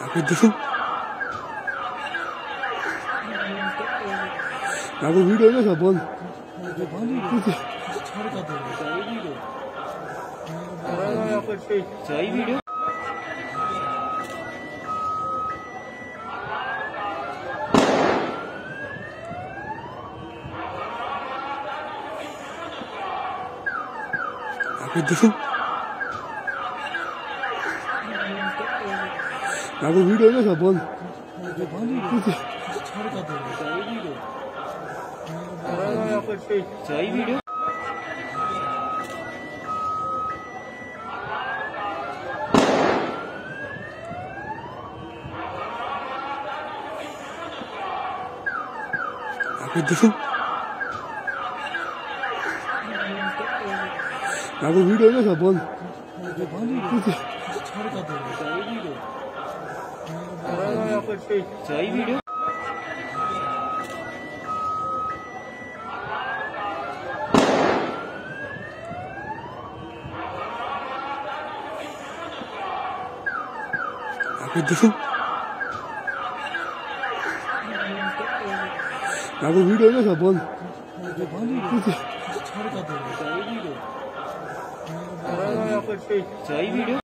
나고도 나도 위로는 한번. 저희 비디오 나고도 나도 위로는 한번 저희 비디오 나도 위로는 한번 करते चाहिए 나도. 위로해서 뭔 저희 비디오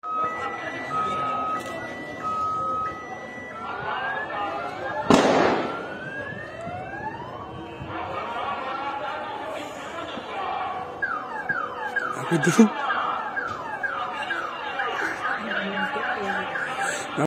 году.